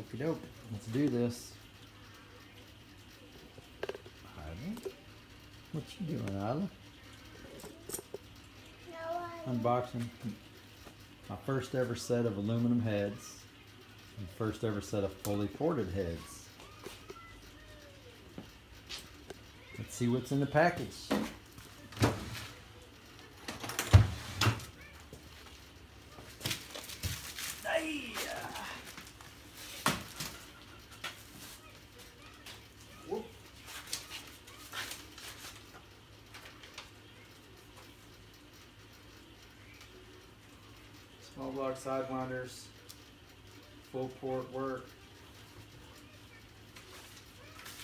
Okie doke. Let's do this. Isla? What you doing, Isla? Unboxing my first ever set of aluminum heads and first ever set of fully ported heads. Let's see what's in the package. Hey! Whoop. Block sidewinders, full port work.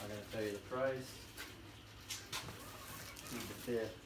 I'm gonna tell you the price. Need the fit.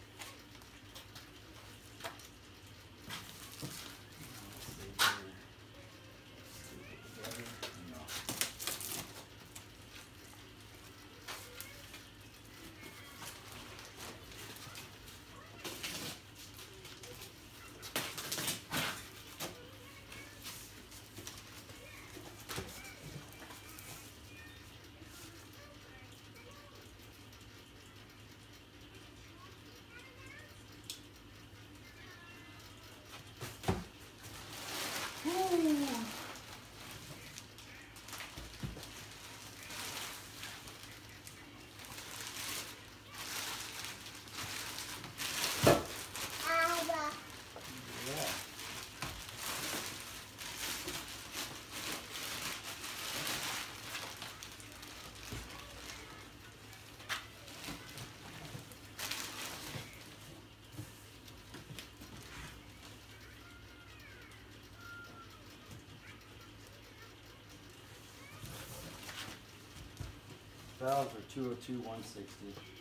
valves are 202, 160.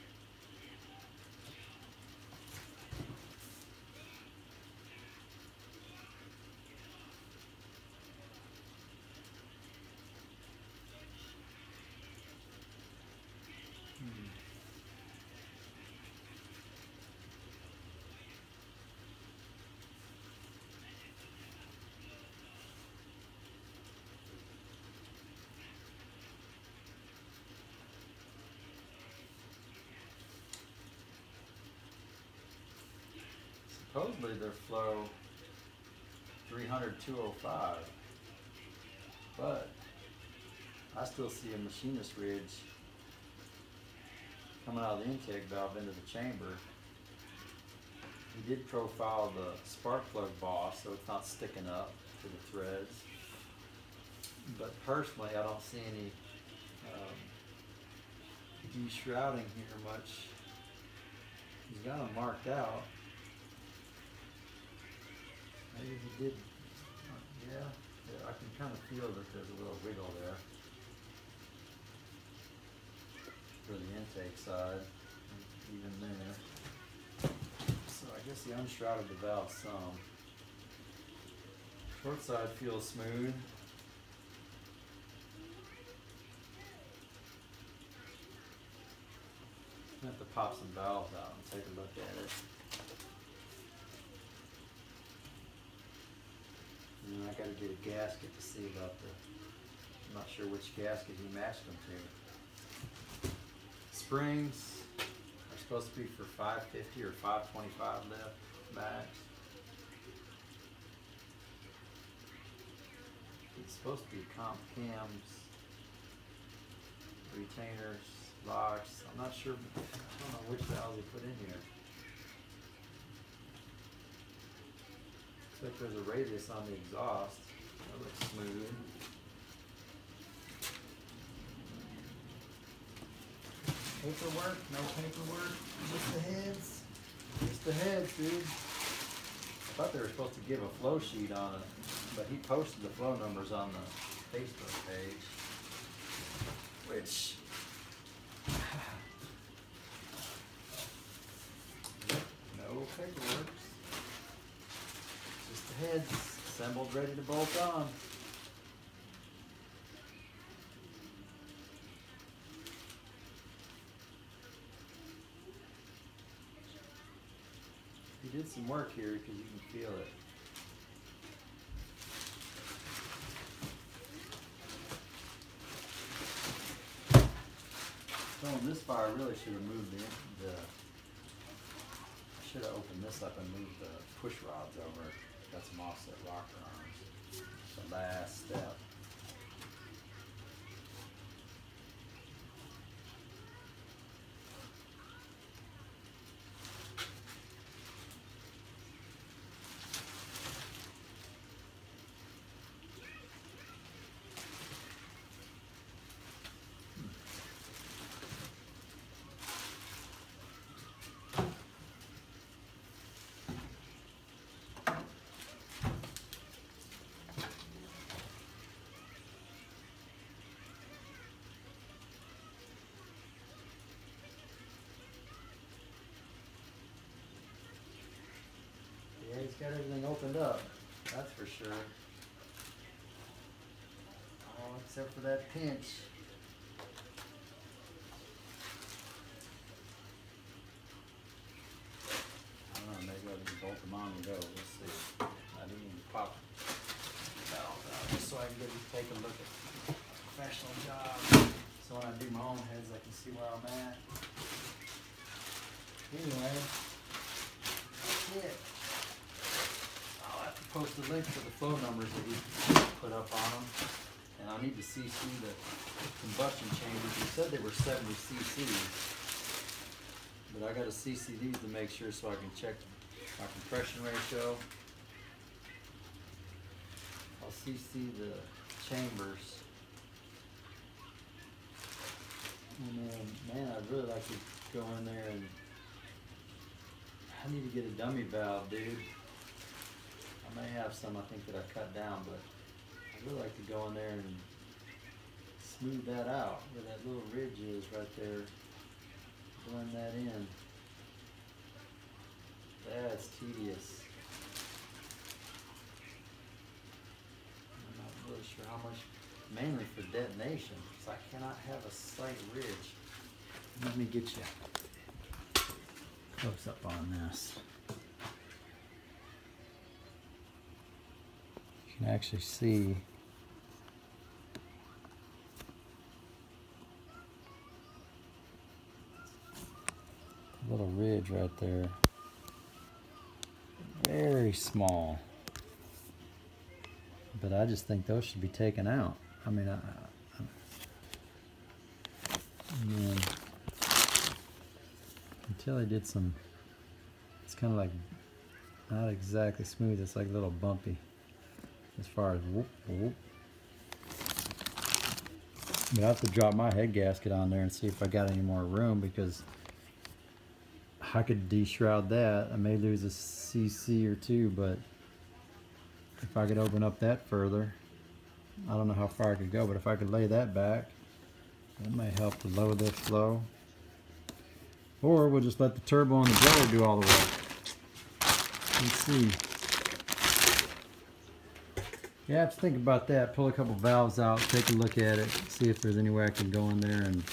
Supposedly their flow 300 205, but I still see a machinist ridge coming out of the intake valve into the chamber. He did profile the spark plug boss so it's not sticking up to the threads. But personally, I don't see any um, de-shrouding here much. He's got them marked out. He did. yeah, I can kind of feel that there's a little wiggle there for the intake side, even there. So I guess he unshrouded the valve some. Short side feels smooth. I have to pop some valves out and take a look at it. And I gotta get a gasket to see about the, I'm not sure which gasket he matched them to. Springs are supposed to be for five fifty or five twenty-five lift max. It's supposed to be comp cams, retainers, locks, I'm not sure, I don't know which valves he put in here. Looks like there's a radius on the exhaust. That looks smooth. Paperwork, no paperwork, just the heads. Just the heads, dude. I thought they were supposed to give a flow sheet on it, but he posted the flow numbers on the Facebook page. Which assembled, ready to bolt on. He did some work here because you can feel it. Throwing this far, I really should have moved the, the I should have opened this up and moved the push rods over. Got some offset rocker arms. The last step. Yeah, he's got everything opened up, that's for sure. Oh, except for that pinch. I don't know, maybe I'll just bolt them on and go, we'll see. I didn't even pop valves out, just so I can get, take a look at professional job. So when I do my own heads, I can see where I'm at. Anyway, that's it. I'll post a link to the flow numbers that we put up on them. And I need to CC the combustion chambers. You said they were seventy CCs. But I gotta CC these to make sure so I can check my compression ratio. I'll CC the chambers. And then, man, I'd really like to go in there and I need to get a dummy valve, dude. I may have some I think that I cut down, but I'd really like to go in there and smooth that out where that little ridge is right there. Blend that in. That's tedious. I'm not really sure how much, mainly for detonation, because I cannot have a slight ridge. Let me get you close up on this. Can actually see a little ridge right there. Very small. But I just think those should be taken out. I mean, I, I, until I did some, it's kind of like not exactly smooth. It's like a little bumpy as far as whoop whoop. But I have to drop my head gasket on there and see if I got any more room because I could deshroud that. I may lose a CC or two, but if I could open up that further, I don't know how far I could go, but if I could lay that back, that may help to lower this flow. Or we'll just let the turbo and the blower do all the work. Let's see. Yeah, I have to think about that. Pull a couple valves out, take a look at it, see if there's any way I can go in there and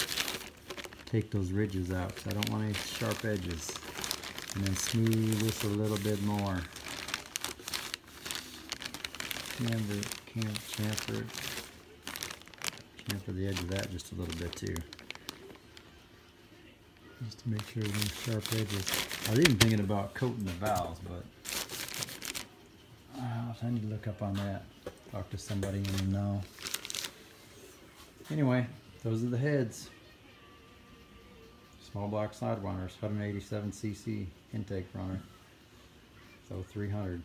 take those ridges out because I don't want any sharp edges. And then smooth this a little bit more. Cam, chamfer, chamfer the edge of that just a little bit too. Just to make sure there's no sharp edges. I was even thinking about coating the valves, but I need to look up on that. Talk to somebody and know. Anyway, those are the heads. Small block side runners, 187cc intake runner. So 300.